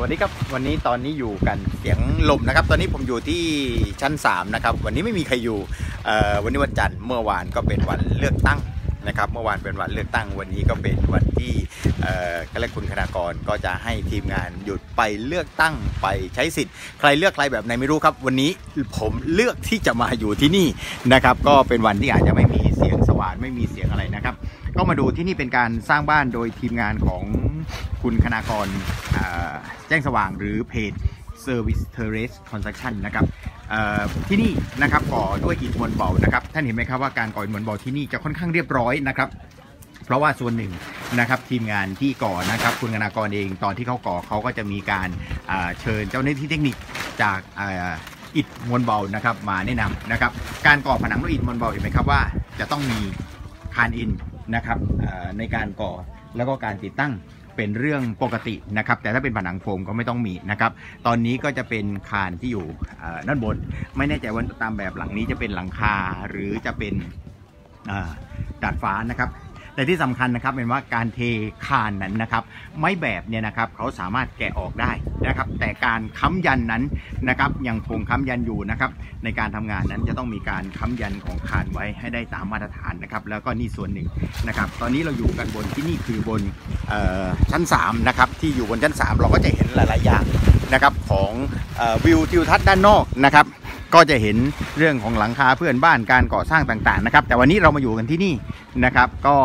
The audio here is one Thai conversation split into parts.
วัสดีครับวันนี้ตอนนี้อยู่กันเสียงลมนะครับ ตอนนี้ผมอยู่ที่ชั้น 3 นะครับ วันนี้ไม่มีใครอยู่วันนี้วันจันทร์เมื่อวานก็เป็นวันเลือกตั้งนะครับเมื่อวานเป็นวันเลือกตั้งวันนี้ก็เป็นวันที่เอ่อก็และคุณคณากรก็จะให้ทีมงานหยุดไปเลือกตั้งไปใช้สิทธิ์ ใครเลือกใครแบบไหนไม่รู้ครับ วันนี้ผมเลือกที่จะมาอยู่ที่นี่นะครับ ก็เป็นวันที่อาจจะไม่มีเสียงสว่านไม่มีเสียงอะไรนะครับ ก็มาดูที่นี่เป็นการสร้างบ้านโดยทีมงานของ คุณคณากรอ่าแจ้งสว่างหรือเพจ Service Terrace Construction นะครับที่นี่นะครับก่อด้วยอิฐมวลเบานะครับท่านเห็นไหมครับว่าการก่ออิฐมวลเบาที่นี่จะค่อนข้างเรียบร้อยนะครับเพราะว่าส่วนหนึ่งนะครับทีมงานที่ก่อนะครับคุณคณากรเองตอนที่เขาก่อเขาก็จะมีการเชิญเจ้าหน้าที่เทคนิคจากอิฐมวลเบานะครับมาแนะนำนะครับการก่อผนังด้วยอิฐมวลเบาเห็นไหมครับว่าจะต้องมีคานอินนะครับในการก่อแล้วก็การติดตั้ง เป็นเรื่องปกตินะครับ แต่ถ้าเป็นผนังโฟมก็ไม่ต้องมีนะครับ ตอนนี้ก็จะเป็นคานที่อยู่ด้านบน ไม่แน่ใจว่าตามแบบหลังนี้จะเป็นหลังคาหรือจะเป็นดาดฟ้านะครับ แต่ที่สำคัญนะครับเป็นว่าการเทคานนั้นนะครับ ไม้แบบเนี่ยนะครับเขาสามารถแกะออกได้นะครับ แต่การค้ำยันนั้นนะครับยังคงค้ำยันอยู่นะครับ ในการทำงานนั้นจะต้องมีการค้ำยันของคานไว้ให้ได้ตามมาตรฐานนะครับ แล้วก็นี่ส่วนหนึ่งนะครับ ตอนนี้เราอยู่กันบนที่นี่คือบนออชั้น3นะครับที่อยู่บนชั้น 3 เราก็จะเห็นหลาย ๆ อย่างนะครับของออวิวทิวทัศน์ด้านนอกนะครับ ก็จะเห็นเรื่องของหลังคาเพื่อนบ้านการก่อสร้างต่างๆนะครับแต่วันนี้เรามาอยู่กันที่นี่นะครับก็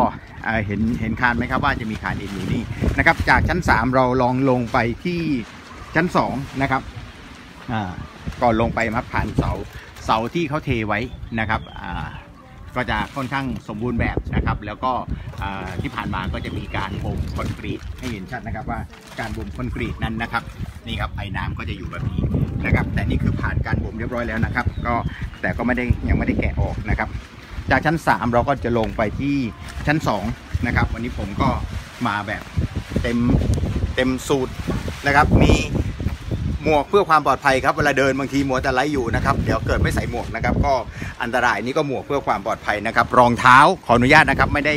เห็นเห็นคานไหมครับว่าจะมีคานอินอยู่นี่นะครับจากชั้น 3 เราลองลงไปที่ชั้น2นะครับก่อนลงไปมาผ่านเสาเสาที่เขาเทไว้นะครับ ก็จะค่อนข้างสมบูรณ์แบบนะครับ แล้วก็ที่ผ่านมาก็จะมีการบ่มคอนกรีตให้เห็นชัดนะครับว่าการบ่มคอนกรีตนั้นนะครับนี่ครับไอ้น้ำก็จะอยู่แบบนี้นะครับ แต่นี่คือผ่านการบ่มเรียบร้อยแล้วนะครับ ก็แต่ก็ไม่ได้ยังไม่ได้แกะออกนะครับ จากชั้น 3 เราก็จะลงไปที่ชั้น2นะครับวันนี้ผมก็มาแบบเต็มเต็มสูตรนะครับมี หมวกเพื่อความปลอดภัยครับเวลาเดินบางทีมัวแต่ไลฟ์อยู่นะครับเดี๋ยวเกิดไม่ใส่หมวกนะครับ ก็อันตรายนี่ก็หมวกเพื่อความปลอดภัยนะครับ รองเท้าขออนุญาตนะครับไม่ได้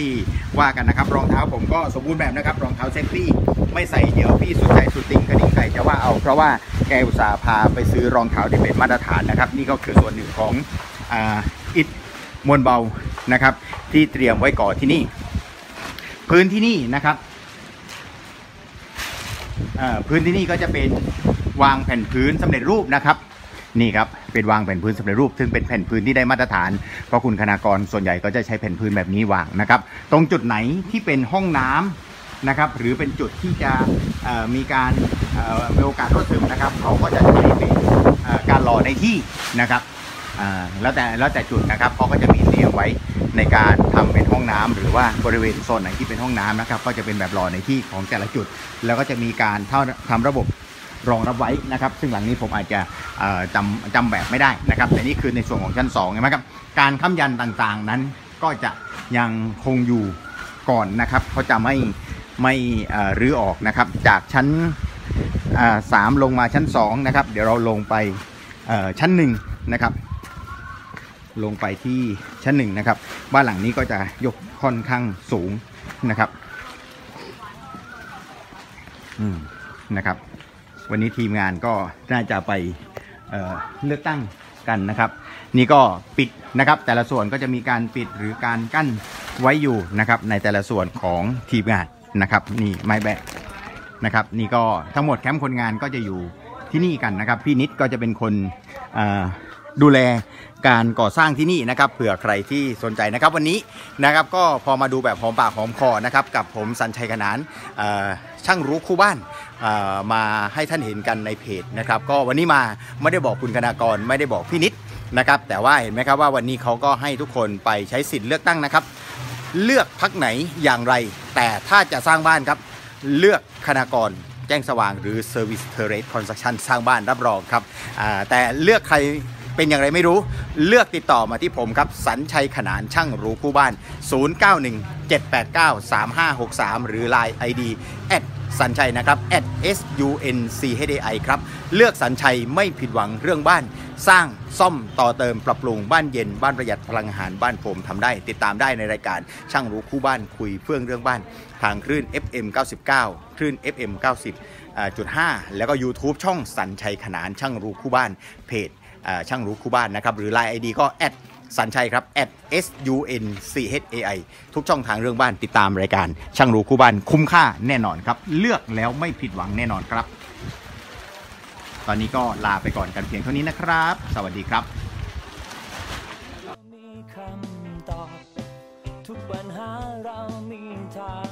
ว่ากันนะครับ รองเท้าผมก็สมบูรณ์แบบนะครับรองเท้า safety ไม่ใส่เดี๋ยวพี่สุดใจสุดติงกระดิ่งไก่จะว่าเอาเพราะว่าแกอุตส่าห์พาไปซื้อรองเท้าที่เป็นมาตรฐานนะครับ นี่ก็คือส่วนหนึ่งของอ่าอิฐมวลเบานะครับ ที่เตรียมไว้ก่อที่นี่ พื้นที่นี่นะครับอ่อพื้นที่นี่ก็จะเป็น วางแผ่นพื้นสำเร็จรูปนะครับนี่ครับเป็นวางแผ่นพื้นสำเร็จรูป ซึ่งเป็นแผ่นพื้นที่ได้มาตรฐาน เพราะคุณคณากรส่วนใหญ่ก็จะใช้แผ่นพื้นแบบนี้วางนะครับ ตรงจุดไหนที่เป็นห้องน้ำนะครับ หรือเป็นจุดที่จะมีการมีโอกาสรั่วซึมนะครับเขาก็จะใช้เป็นการหล่อในที่นะครับแล้วแต่แล้วแต่จุดนะครับเขาก็จะมีเตรียมไว้ในการทำเป็นห้องน้ำหรือว่าบริเวณโซนไหนที่เป็นห้องน้ำนะครับ ก็จะเป็นแบบหล่อในที่ของแต่ละจุด แล้วก็จะมีการเท่าทำระบบ รองรับไว้นะครับ ซึ่งหลังนี้ผมอาจจะจำจำแบบไม่ได้นะครับ แต่นี่คือในส่วนของชั้น2ใช่ไหมครับ การค้ำยันต่างๆนั้นก็จะยังคงอยู่ก่อนนะครับเขาจะไม่ไม่รื้อออกนะครับ จากชั้นสามลงมาชั้น2นะครับ เดี๋ยวเราลงไปชั้นหนึ่งนะครับ ลงไปที่ชั้นหนึ่งนะครับ บ้านหลังนี้ก็จะยกค่อนข้างสูงนะครับ อืมนะครับ วันนี้ทีมงานก็น่าจะไปเเลือกตั้งกันนะครับ นี่ก็ปิดนะครับ แต่ละส่วนก็จะมีการปิดหรือการกั้นไว้อยู่นะครับ ในแต่ละส่วนของทีมงานนะครับ นี่ไม้แบะนะครับ นี่ก็ทั้งหมดแคมป์คนงานก็จะอยู่ที่นี่กันนะครับ พี่นิดก็จะเป็นคนอ ดูแลการก่อสร้างที่นี่นะครับเผื่อใครที่สนใจนะครับวันนี้นะครับก็พอมาดูแบบหอมปากหอมคอนะครับกับผมสัญชัยขนานช่างรู้คู่บ้านมาให้ท่านเห็นกันในเพจนะครับก็วันนี้มาไม่ได้บอกคุณคณากรไม่ได้บอกพี่นิดนะครับแต่ว่าเห็นไหมครับว่าวันนี้เขาก็ให้ทุกคนไปใช้สิทธิ์เลือกตั้งนะครับ เลือกพักไหนอย่างไร แต่ถ้าจะสร้างบ้านครับเลือกคณากรแจ้งสว่างหรือ Service Terrace Construction สร้างบ้านรับรองครับแต่เลือกใคร เป็นอย่างไรไม่รู้เลือกติดต่อมาที่ผมครับสัญชัยขนานช่างรู้คู่บ้าน 0917893563 หรือ Line ID แอดสัญชัยนะครับ at s u n c h a i ครับ เลือกสัญชัยไม่ผิดหวังเรื่องบ้าน สร้างซ่อมต่อเติมปรับปรุงบ้านเย็น บ้านประหยัดพลังอาหารบ้านผมทำได้ ติดตามได้ในรายการช่างรู้คู่บ้านคุยเฟื่องเรื่องบ้าน ทางคลื่น FM 99 คลื่น FM90.5 แล้วก็ YouTube ช่องสัญชัยขนานช่างรู้คู่บ้านเพจ ช่างรู้คู่บ้านนะครับ หรือ Line ID ก็แอดสัญชัยครับ at s u n c h a i ทุกช่องทางเรื่องบ้านติดตามรายการ ช่างรู้คู่บ้านคุ้มค่าแน่นอนครับ เลือกแล้วไม่ผิดหวังแน่นอนครับ ตอนนี้ก็ลาไปก่อนกันเพียงเท่านี้นะครับ สวัสดีครับมีคำตอบทุกปัญหาเรามีทาง